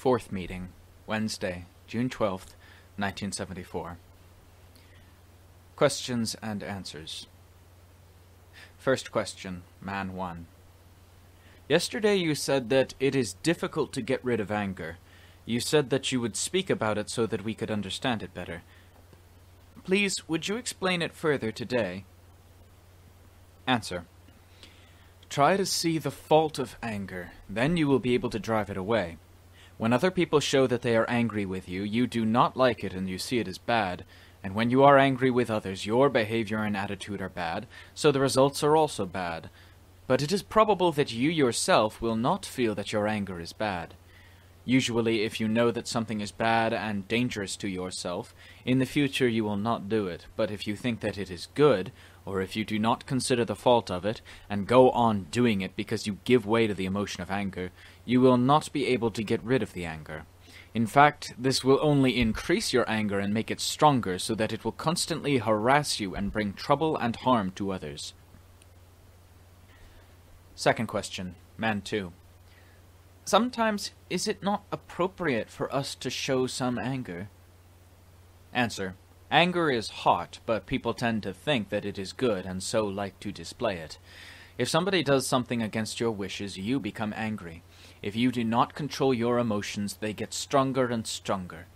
Fourth meeting, Wednesday, June 12th, 1974. Questions and answers. First question, Man 1. Yesterday you said that it is difficult to get rid of anger. You said that you would speak about it so that we could understand it better. Please, would you explain it further today? Answer. Try to see the fault of anger, then you will be able to drive it away. When other people show that they are angry with you, you do not like it and you see it as bad, and when you are angry with others, your behavior and attitude are bad, so the results are also bad. But it is probable that you yourself will not feel that your anger is bad. Usually, if you know that something is bad and dangerous to yourself, in the future you will not do it, but if you think that it is good, or if you do not consider the fault of it, and go on doing it because you give way to the emotion of anger, you will not be able to get rid of the anger. In fact, this will only increase your anger and make it stronger so that it will constantly harass you and bring trouble and harm to others. Second question, Man 2. Sometimes is it not appropriate for us to show some anger? Answer. Anger is hot, but people tend to think that it is good and so like to display it. If somebody does something against your wishes, you become angry. If you do not control your emotions, they get stronger and stronger.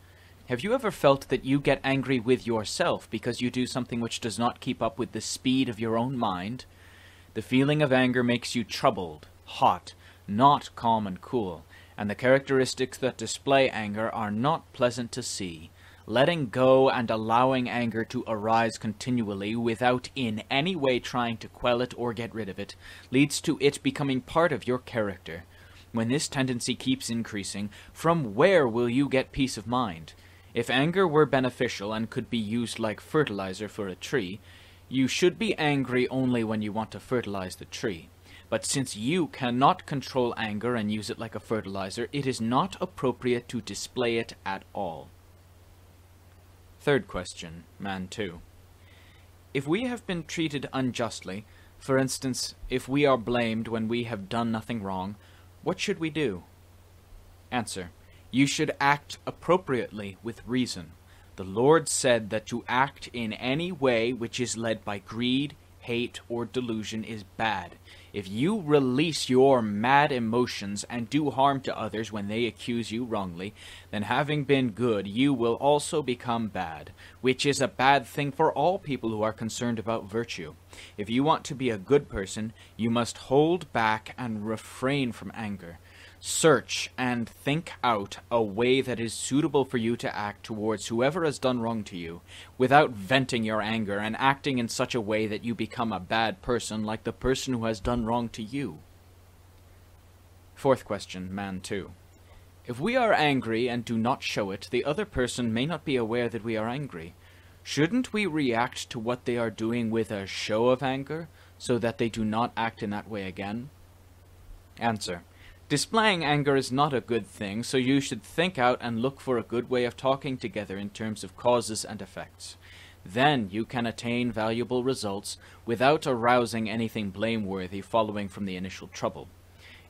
Have you ever felt that you get angry with yourself because you do something which does not keep up with the speed of your own mind? The feeling of anger makes you troubled, hot, not calm and cool, and the characteristics that display anger are not pleasant to see. Letting go and allowing anger to arise continually without in any way trying to quell it or get rid of it leads to it becoming part of your character. When this tendency keeps increasing, from where will you get peace of mind? If anger were beneficial and could be used like fertilizer for a tree, you should be angry only when you want to fertilize the tree. But since you cannot control anger and use it like a fertilizer, it is not appropriate to display it at all. Third question, Man 2. If we have been treated unjustly, for instance, if we are blamed when we have done nothing wrong, what should we do? Answer. You should act appropriately with reason. The Lord said that to act in any way which is led by greed, hate, or delusion is bad. If you release your mad emotions and do harm to others when they accuse you wrongly, then having been good, you will also become bad, which is a bad thing for all people who are concerned about virtue. If you want to be a good person, you must hold back and refrain from anger search and think out a way that is suitable for you to act towards whoever has done wrong to you, without venting your anger and acting in such a way that you become a bad person like the person who has done wrong to you. Fourth question, Man 2. If we are angry and do not show it, the other person may not be aware that we are angry. Shouldn't we react to what they are doing with a show of anger, so that they do not act in that way again? Answer. Displaying anger is not a good thing, so you should think out and look for a good way of talking together in terms of causes and effects. Then you can attain valuable results without arousing anything blameworthy following from the initial trouble.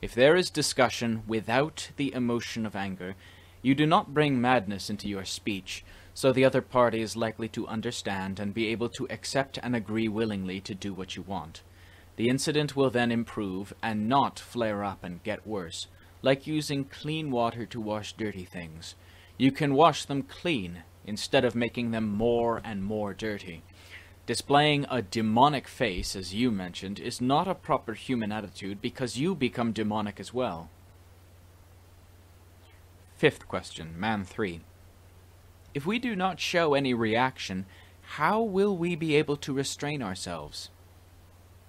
If there is discussion without the emotion of anger, you do not bring madness into your speech, so the other party is likely to understand and be able to accept and agree willingly to do what you want. The incident will then improve and not flare up and get worse, like using clean water to wash dirty things. You can wash them clean instead of making them more and more dirty. Displaying a demonic face, as you mentioned, is not a proper human attitude because you become demonic as well. Fifth question, Man 3. If we do not show any reaction, how will we be able to restrain ourselves?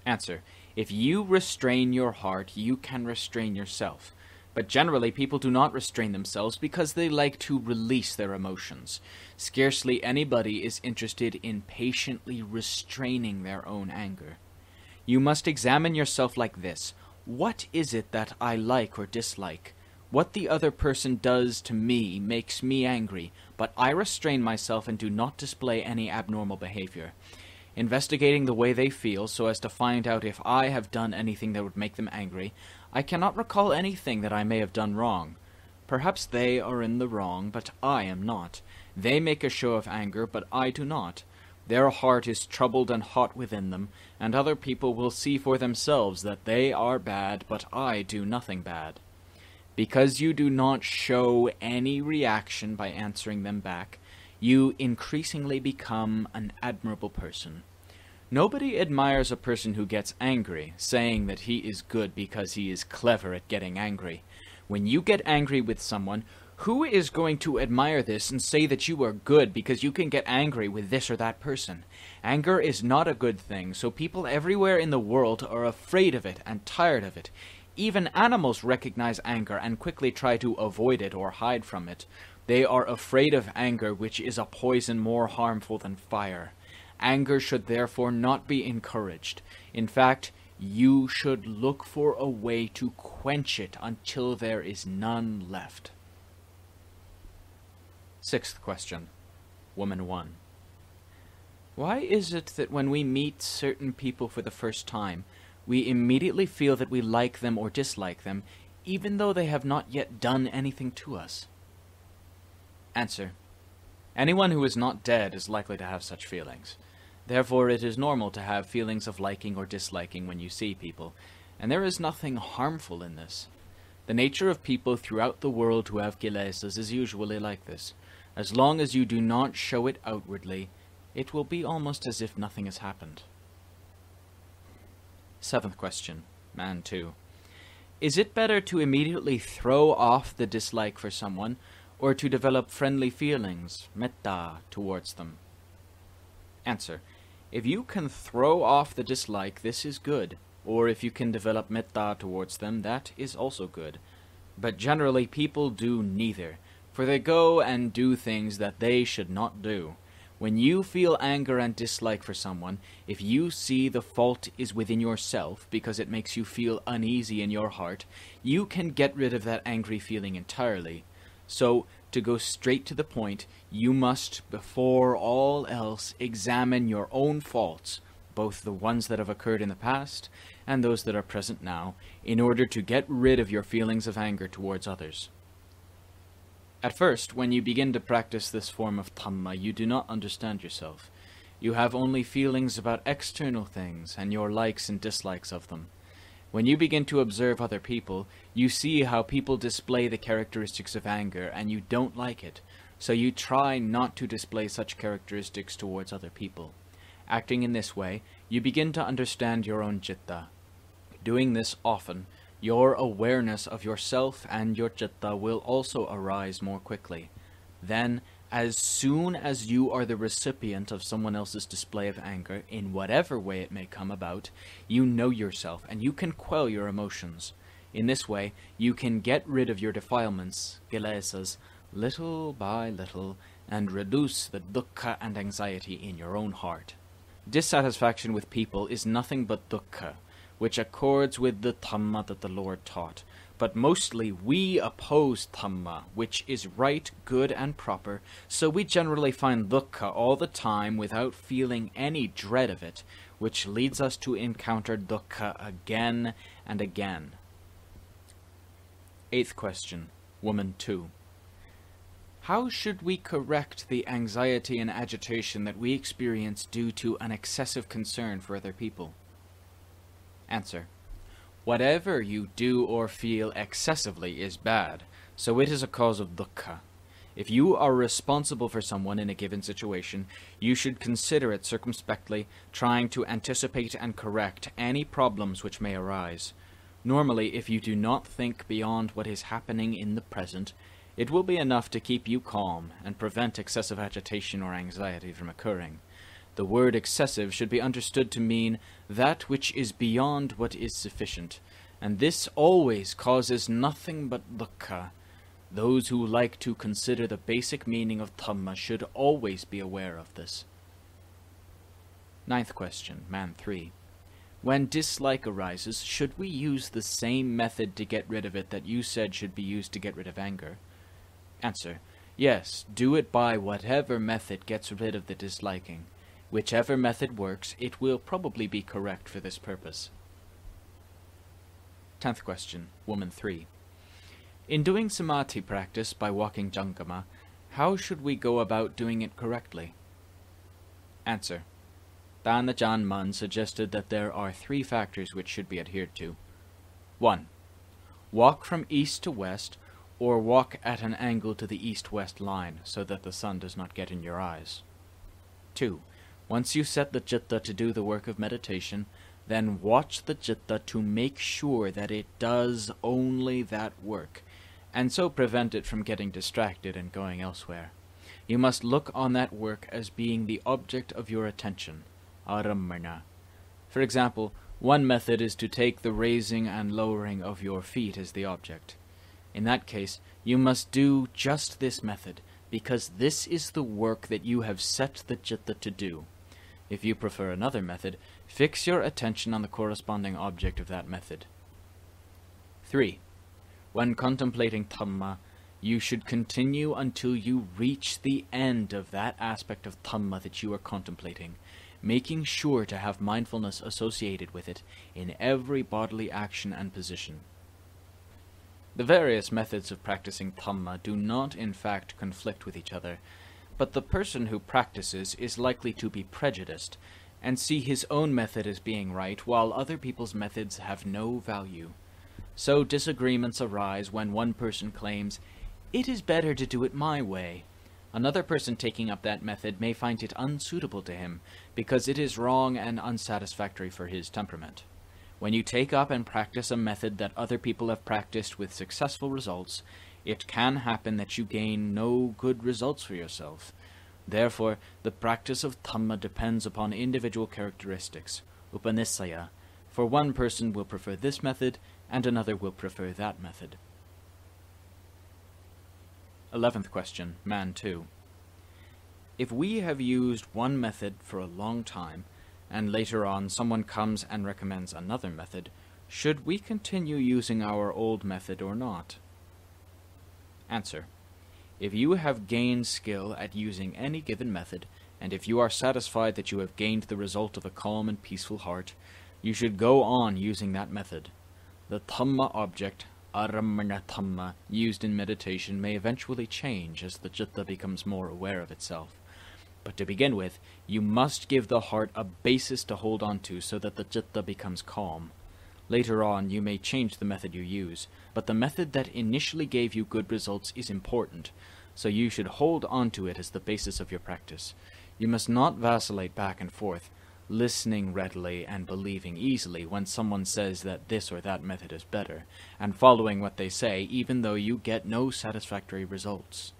Answer. If you restrain your heart, you can restrain yourself. But generally, people do not restrain themselves because they like to release their emotions. Scarcely anybody is interested in patiently restraining their own anger. You must examine yourself like this What is it that I like or dislike? What the other person does to me makes me angry, but I restrain myself and do not display any abnormal behavior investigating the way they feel so as to find out if I have done anything that would make them angry, I cannot recall anything that I may have done wrong. Perhaps they are in the wrong, but I am not. They make a show of anger, but I do not. Their heart is troubled and hot within them, and other people will see for themselves that they are bad, but I do nothing bad. Because you do not show any reaction by answering them back, you increasingly become an admirable person. Nobody admires a person who gets angry, saying that he is good because he is clever at getting angry. When you get angry with someone, who is going to admire this and say that you are good because you can get angry with this or that person? Anger is not a good thing, so people everywhere in the world are afraid of it and tired of it. Even animals recognize anger and quickly try to avoid it or hide from it. They are afraid of anger, which is a poison more harmful than fire. Anger should therefore not be encouraged. In fact, you should look for a way to quench it until there is none left. Sixth question. Woman 1. Why is it that when we meet certain people for the first time, we immediately feel that we like them or dislike them, even though they have not yet done anything to us? Answer. Anyone who is not dead is likely to have such feelings. Therefore, it is normal to have feelings of liking or disliking when you see people, and there is nothing harmful in this. The nature of people throughout the world who have kilesas is usually like this. As long as you do not show it outwardly, it will be almost as if nothing has happened. Seventh question, Man 2. Is it better to immediately throw off the dislike for someone, or to develop friendly feelings, metta, towards them? Answer. If you can throw off the dislike, this is good. Or if you can develop metta towards them, that is also good. But generally people do neither, for they go and do things that they should not do. When you feel anger and dislike for someone, if you see the fault is within yourself because it makes you feel uneasy in your heart, you can get rid of that angry feeling entirely. So, to go straight to the point, you must, before all else, examine your own faults, both the ones that have occurred in the past and those that are present now, in order to get rid of your feelings of anger towards others. At first, when you begin to practice this form of Dhamma, you do not understand yourself. You have only feelings about external things and your likes and dislikes of them. When you begin to observe other people, you see how people display the characteristics of anger, and you don't like it, so you try not to display such characteristics towards other people. Acting in this way, you begin to understand your own citta. Doing this often, your awareness of yourself and your citta will also arise more quickly. Then, as soon as you are the recipient of someone else's display of anger, in whatever way it may come about, you know yourself and you can quell your emotions. In this way, you can get rid of your defilements, kilesas, little by little, and reduce the dukkha and anxiety in your own heart. Dissatisfaction with people is nothing but dukkha, which accords with the Dhamma that the Lord taught, but mostly we oppose Dhamma, which is right, good, and proper, so we generally find dukkha all the time without feeling any dread of it, which leads us to encounter dukkha again and again. Eighth question, Woman 2. How should we correct the anxiety and agitation that we experience due to an excessive concern for other people? Answer. Whatever you do or feel excessively is bad, so it is a cause of dukkha. If you are responsible for someone in a given situation, you should consider it circumspectly, trying to anticipate and correct any problems which may arise. Normally, if you do not think beyond what is happening in the present, it will be enough to keep you calm and prevent excessive agitation or anxiety from occurring. The word excessive should be understood to mean that which is beyond what is sufficient, and this always causes nothing but dukkha. Those who like to consider the basic meaning of Dhamma should always be aware of this. Ninth question, Man 3. When dislike arises, should we use the same method to get rid of it that you said should be used to get rid of anger? Answer. Yes, do it by whatever method gets rid of the disliking. Whichever method works, it will probably be correct for this purpose. Tenth question, Woman 3. In doing samadhi practice by walking cankama, how should we go about doing it correctly? Answer. Than Ajaan Mun suggested that there are three factors which should be adhered to. 1. Walk from east to west, or walk at an angle to the east-west line, so that the sun does not get in your eyes. 2. Once you set the citta to do the work of meditation, then watch the citta to make sure that it does only that work, and so prevent it from getting distracted and going elsewhere. You must look on that work as being the object of your attention, arammana. For example, one method is to take the raising and lowering of your feet as the object. In that case, you must do just this method, because this is the work that you have set the citta to do. If you prefer another method, fix your attention on the corresponding object of that method. 3. When contemplating Dhamma, you should continue until you reach the end of that aspect of Dhamma that you are contemplating, making sure to have mindfulness associated with it in every bodily action and position. The various methods of practicing Dhamma do not in fact conflict with each other, but the person who practices is likely to be prejudiced and see his own method as being right while other people's methods have no value. So disagreements arise when one person claims, it is better to do it my way. Another person taking up that method may find it unsuitable to him because it is wrong and unsatisfactory for his temperament. When you take up and practice a method that other people have practiced with successful results, it can happen that you gain no good results for yourself. Therefore, the practice of Dhamma depends upon individual characteristics, upanisaya, for one person will prefer this method, and another will prefer that method. Eleventh question, Man 2. If we have used one method for a long time, and later on someone comes and recommends another method, should we continue using our old method or not? Answer. If you have gained skill at using any given method, and if you are satisfied that you have gained the result of a calm and peaceful heart, you should go on using that method. The Dhamma object, Arammana Dhamma, used in meditation may eventually change as the Citta becomes more aware of itself. But to begin with, you must give the heart a basis to hold on to so that the citta becomes calm. Later on, you may change the method you use, but the method that initially gave you good results is important, so you should hold on to it as the basis of your practice. You must not vacillate back and forth, listening readily and believing easily when someone says that this or that method is better, and following what they say even though you get no satisfactory results.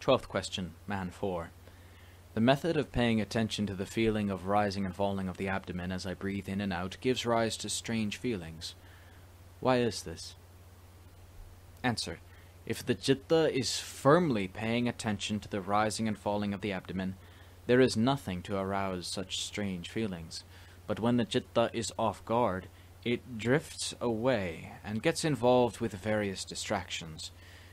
Twelfth question, Man 4. The method of paying attention to the feeling of rising and falling of the abdomen as I breathe in and out gives rise to strange feelings. Why is this? Answer. If the citta is firmly paying attention to the rising and falling of the abdomen, there is nothing to arouse such strange feelings. But when the citta is off guard, it drifts away and gets involved with various distractions.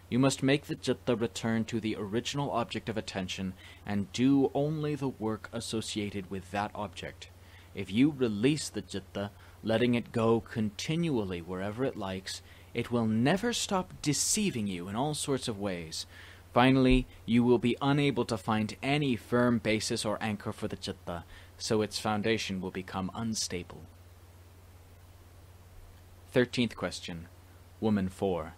You must make the citta return to the original object of attention and do only the work associated with that object. If you release the citta, letting it go continually wherever it likes, it will never stop deceiving you in all sorts of ways. Finally, you will be unable to find any firm basis or anchor for the citta, so its foundation will become unstable. Thirteenth question. Woman 4.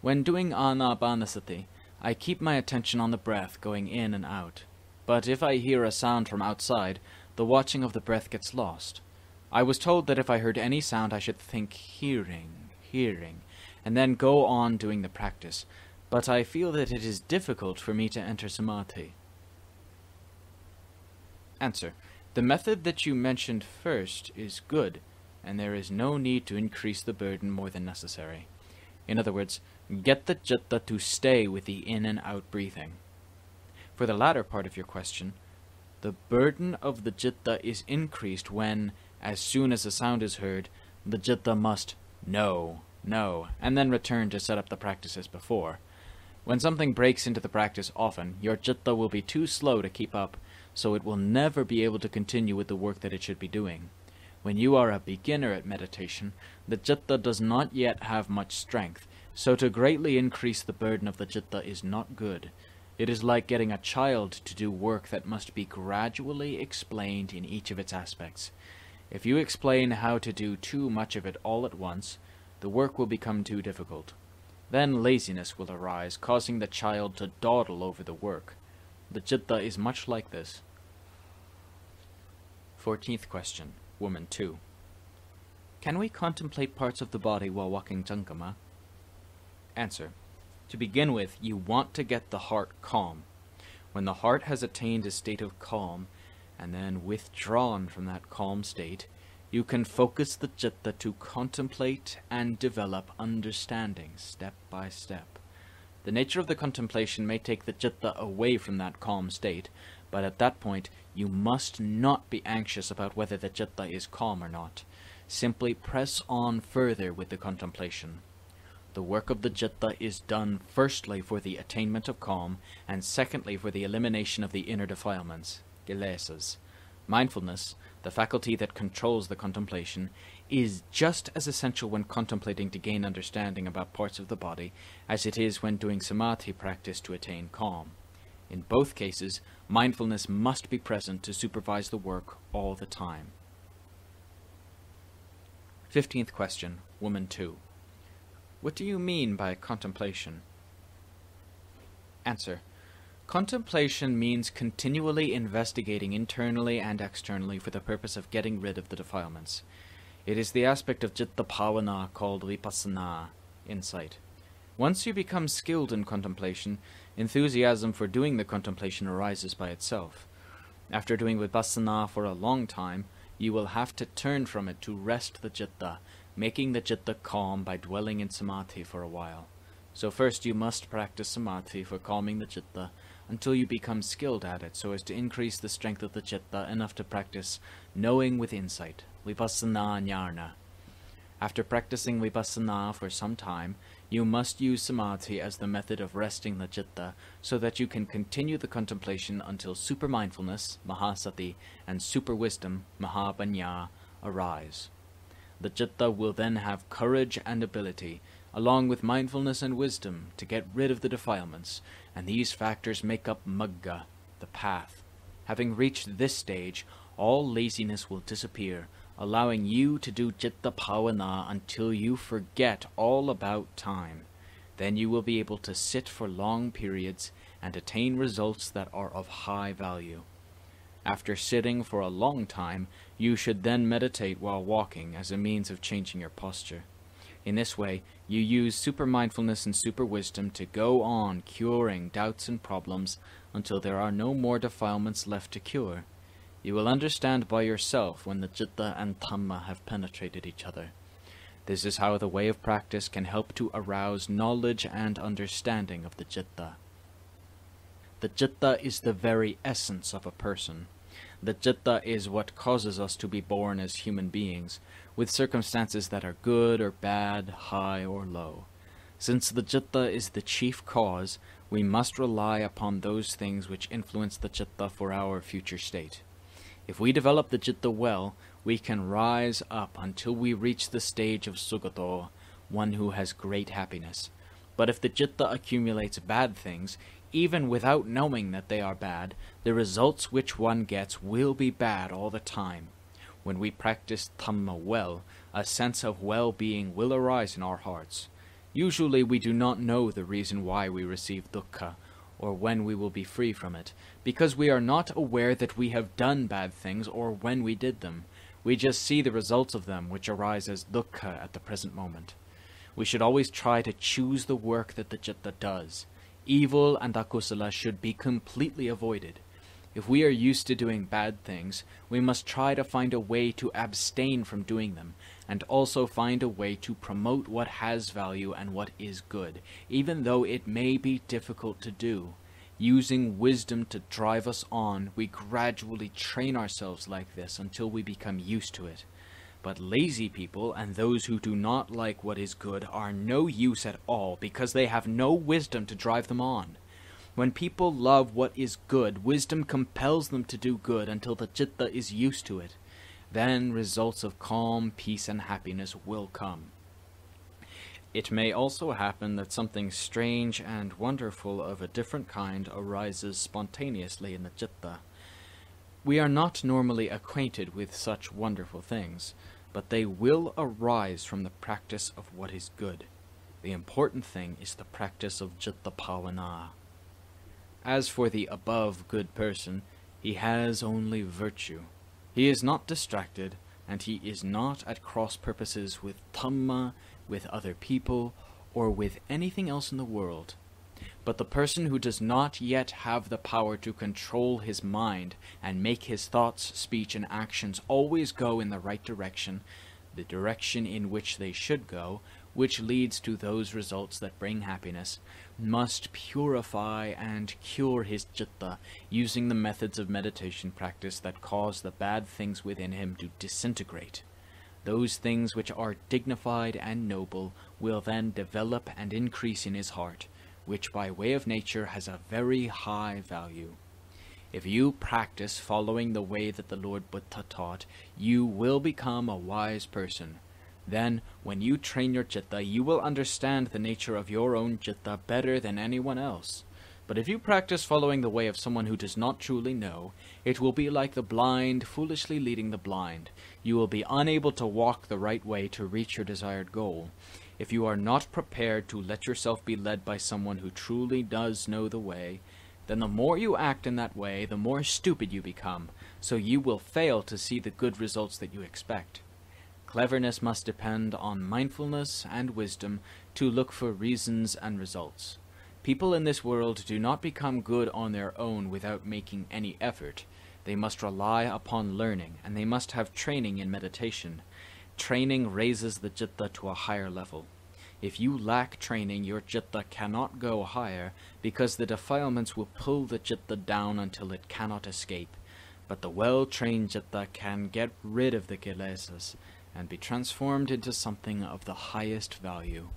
When doing anapanasati, I keep my attention on the breath going in and out. But if I hear a sound from outside, the watching of the breath gets lost. I was told that if I heard any sound I should think hearing, hearing, and then go on doing the practice, but I feel that it is difficult for me to enter samadhi. Answer. The method that you mentioned first is good, and there is no need to increase the burden more than necessary. In other words, Get the citta to stay with the in and out breathing. For the latter part of your question, the burden of the citta is increased when, as soon as a sound is heard, the citta must know, know, and then return to set up the practice as before. When something breaks into the practice often, your citta will be too slow to keep up, so it will never be able to continue with the work that it should be doing. When you are a beginner at meditation, the citta does not yet have much strength, so to greatly increase the burden of the citta is not good. It is like getting a child to do work that must be gradually explained in each of its aspects. If you explain how to do too much of it all at once, the work will become too difficult. Then laziness will arise, causing the child to dawdle over the work. The citta is much like this. Fourteenth question. Woman 2. Can we contemplate parts of the body while walking Cankama? Answer. To begin with, you want to get the heart calm. When the heart has attained a state of calm, and then withdrawn from that calm state, you can focus the citta to contemplate and develop understanding step by step. The nature of the contemplation may take the citta away from that calm state, but at that point you must not be anxious about whether the citta is calm or not. Simply press on further with the contemplation. The work of the citta is done firstly for the attainment of calm, and secondly for the elimination of the inner defilements, kilesas. Mindfulness, the faculty that controls the contemplation, is just as essential when contemplating to gain understanding about parts of the body as it is when doing samadhi practice to attain calm. In both cases, mindfulness must be present to supervise the work all the time. Fifteenth question, Woman 2. What do you mean by contemplation? Answer. Contemplation means continually investigating internally and externally for the purpose of getting rid of the defilements. It is the aspect of citta bhavana called vipassana, insight. Once you become skilled in contemplation, enthusiasm for doing the contemplation arises by itself. After doing vipassana for a long time, you will have to turn from it to rest the citta making the citta calm by dwelling in samadhi for a while. So first you must practice samadhi for calming the citta until you become skilled at it so as to increase the strength of the citta enough to practice knowing with insight, vipassana jnana. After practicing vipassana for some time, you must use samadhi as the method of resting the citta so that you can continue the contemplation until super mindfulness, mahasati, and super wisdom, mahapanna, arise. The citta will then have courage and ability, along with mindfulness and wisdom, to get rid of the defilements, and these factors make up magga, the path. Having reached this stage, all laziness will disappear, allowing you to do citta bhavana until you forget all about time. Then you will be able to sit for long periods and attain results that are of high value. After sitting for a long time, you should then meditate while walking as a means of changing your posture. In this way, you use super mindfulness and super wisdom to go on curing doubts and problems until there are no more defilements left to cure. You will understand by yourself when the citta and dhamma have penetrated each other. This is how the way of practice can help to arouse knowledge and understanding of the citta. The citta is the very essence of a person. The citta is what causes us to be born as human beings, with circumstances that are good or bad, high or low. Since the citta is the chief cause, we must rely upon those things which influence the citta for our future state. If we develop the citta well, we can rise up until we reach the stage of sugato, one who has great happiness. But if the citta accumulates bad things, even without knowing that they are bad, the results which one gets will be bad all the time. When we practice Dhamma well, a sense of well-being will arise in our hearts. Usually we do not know the reason why we receive dukkha, or when we will be free from it, because we are not aware that we have done bad things or when we did them. We just see the results of them, which arise as dukkha at the present moment. We should always try to choose the work that the citta does. Evil and akusala should be completely avoided. If we are used to doing bad things, we must try to find a way to abstain from doing them, and also find a way to promote what has value and what is good, even though it may be difficult to do. Using wisdom to drive us on, we gradually train ourselves like this until we become used to it. But lazy people and those who do not like what is good are no use at all because they have no wisdom to drive them on. When people love what is good, wisdom compels them to do good until the citta is used to it. then results of calm, peace, and happiness will come. It may also happen that something strange and wonderful of a different kind arises spontaneously in the citta. We are not normally acquainted with such wonderful things, but they will arise from the practice of what is good. The important thing is the practice of citta bhavana. As for the above good person, he has only virtue. He is not distracted, and he is not at cross purposes with Dhamma, with other people, or with anything else in the world. But the person who does not yet have the power to control his mind and make his thoughts, speech, and actions always go in the right direction, the direction in which they should go, which leads to those results that bring happiness, must purify and cure his citta using the methods of meditation practice that cause the bad things within him to disintegrate. Those things which are dignified and noble will then develop and increase in his heart, which by way of nature has a very high value. If you practice following the way that the Lord Buddha taught, you will become a wise person. Then, when you train your citta, you will understand the nature of your own citta better than anyone else. But if you practice following the way of someone who does not truly know, it will be like the blind foolishly leading the blind. You will be unable to walk the right way to reach your desired goal. If you are not prepared to let yourself be led by someone who truly does know the way, then the more you act in that way, the more stupid you become, so you will fail to see the good results that you expect. Cleverness must depend on mindfulness and wisdom to look for reasons and results. People in this world do not become good on their own without making any effort. They must rely upon learning, and they must have training in meditation. Training raises the citta to a higher level. If you lack training, your citta cannot go higher, because the defilements will pull the citta down until it cannot escape. But the well-trained citta can get rid of the kilesas, and be transformed into something of the highest value.